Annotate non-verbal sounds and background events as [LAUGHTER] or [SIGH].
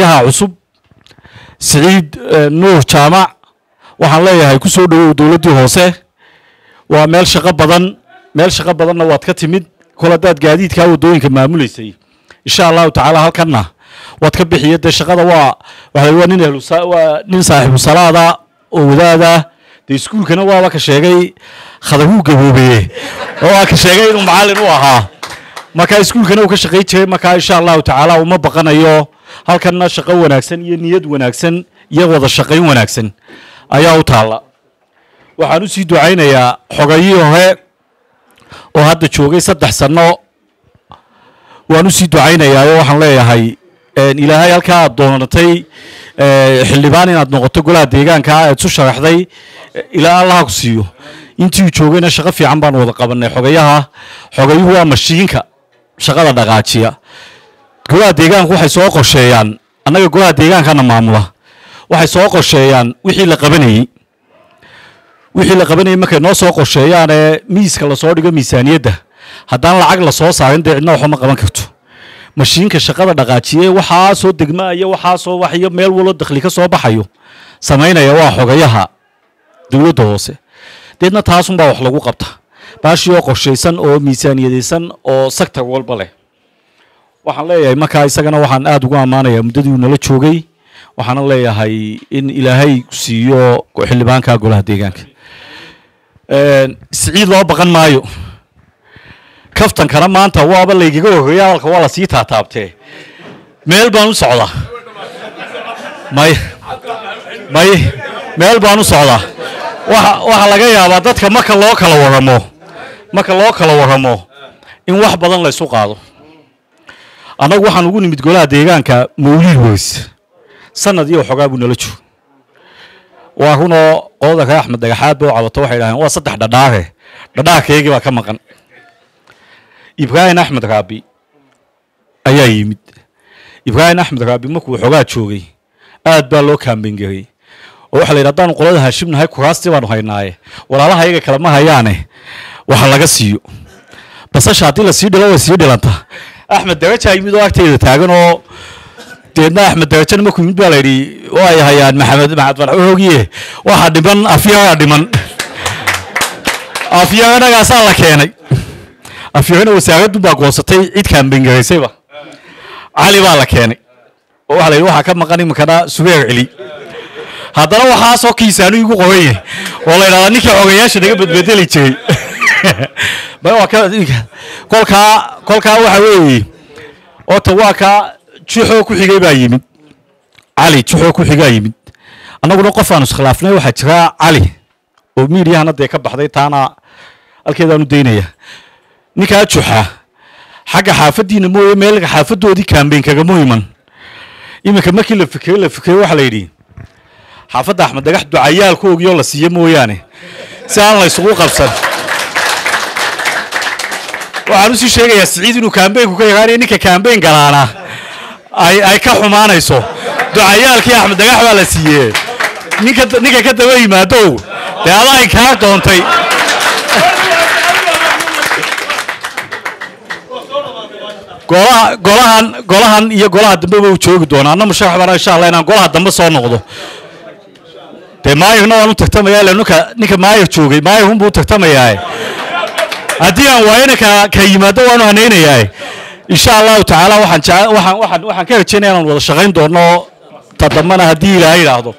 yaha cusub siciid nuur jaamac waxaan leeyahay ku soo dhowow dowladdii hoose. Waa meel shaqo badan meel shaqo badanna waad ka timid. Kol haddaad gaadiidkaa maamulaysay insha allahu tacaala halkanna waad ka bixiya shaqada waa waxa waa nin waa nin saaxiibu salaada oo wadaada. Dee iskuulkana waaba ka sheegay. Khadabuu gaboobeye oo waa ka sheegay inuu macallin u ahaa. Marka iskuulkana uu ka shaqayn jiray markaa insha allahu tacaala uma baqanayo halkanna shaqo wanaagsan iyo niyad wanaagsan iyo wada shaqayn wanaagsan ayaa u taalla. Waxaan u sii ducaynayaa xogayii hore oo hadda joogay saddex sanno waan u sii ducaynayaa oo waxaan leeyahay ilaahay halkaa aad doonatay xildhibaan inaad noqoto golaha deegaanka aad isu sharaxday ilaa allaha ku siiyo. Intii joogayna shaqo fiican baan wada qabanay xogayaha. Xogayuhu waa mashiinka shaqada dhaqaajiya golaha deegaanku waxay soo qorsheeyaan. Annaga golaha deegaankana maamula. Waxay soo qorsheeyaan wixii la qabanayey wixii la qabanayey markay noo soo qorsheeyaanee miiska la soo dhigo miisaaniyadda. Haddaan lacag la soo saarin dee cidna waxba ma qaban karto. Mashiinka shaqada dhaqaajiye waxaa soo degmaaya waxaa meel walo dakhli ka soo baxayo. Samaynaya waa xogayaha dowladda hoose. Deedna taasunbaa wax lagu qabta. Baashii oo qorshaysan oo miisaaniyadaysan oo sector walba leh waxaan leeyahay markaa isagana waxaan aada ugu ammaanayaa muddadii uu nala joogay. Waxaana leeyahay in ilaahay siiyo xildhibaanka golaha deegaanka. Siciid loo baqan maayo. Kaftankana maanta waaba laygaga horreeya hadalka waa la sii taataabtee. Meel baan u socdaa may may meel baan u socdaa waxa waxaa laga yaabaa dadka marka loo kala waramo marka loo kala waramo in wax badan la ysu qaado annagu waxaan ugu nimid golaha deegaanka mawliid weys. Sanad iyo waxoogaa buu nala joogo waa runoo qolada reer axmed dhagaxaad boo cabato waxay dhahdeen waa saddex dhadhaare dhadhaarkaygii baa ka maqan. Ibraahim axmed raabi ayaa yimid. Ibraahim axmed raabi markuu waxoogaa joogay aad baa loo kaambengarey oo waxa la yidhi haddaanu qolada haashimnahay kuraastii baanu haynaaye. Walaalaha iyaga kale ma hayaane. Waxa laga siiyo. Basasha haddii la sii dhilo way sii dhilanta axmed darajaa yimid oo agteyda taagan oo deedna axmed darajana markuu yimid baa la yidhi way hayaan maxamed maxad farxo hoogiye waxaa dhiman afyaraa dhiman. Afyaranagaasaa la keenay. Afyarana wasaaraddu baa goosatay cid kaambengaraysayba cali baa. La keenay. Oo waxa la yidhi waxaa ka maqan iminkana subeer celi haddana waxaasoo kiisaanu igu qoranye oo la yidhahdaa ninkii xogayaasha naga badbedeli jiray. [LAUGHS] Kolkaa kolkaa waxa weeye ota waa kaa juxoo ku xigay baa yimid. Cali juxoo ku xigaa yimid. Annaguna qof aanu iskhilaafnay waxaa jira cali oo miidiyahana dee ka baxday taana halkeedaanu daynaya. Ninkaa juxa xagga xaafaddiina mooye meel xaafadoodii kaambeyn kagama iman iminka markii la fikiray la fikiray waxaa la yidhi xaafadda axmed dhagax ducayaalkoogii oo la siiyo mooyaane si aan la ysugu qabsan waxaan u sii sheegayaa siciid inuu kaambeynku ka yaqaanayo ninka kaambeyn galaana. Ay ka xumaanayso. Ducayaalkii axmed dhagax baa la siiyee. Ninka ka daba yimaadow dee adaa inkaa doontay. Golaha golahan golahan iyo golaha dambeba uu joogi doonaa. Anna musharax baan insha allah inaan golaha dambe soo noqdo. Dee maayirna waan u tartamayaa ila ninka maayir joogay maayirhunbuu u tartamayaa haddii aan waayana ka yimaado waanu hanaynayaa insha allahu tacaala waxaan ka rajaynaya inaan wada shaqayn doono. Ta dambana haddii ilaahay yidhaahdo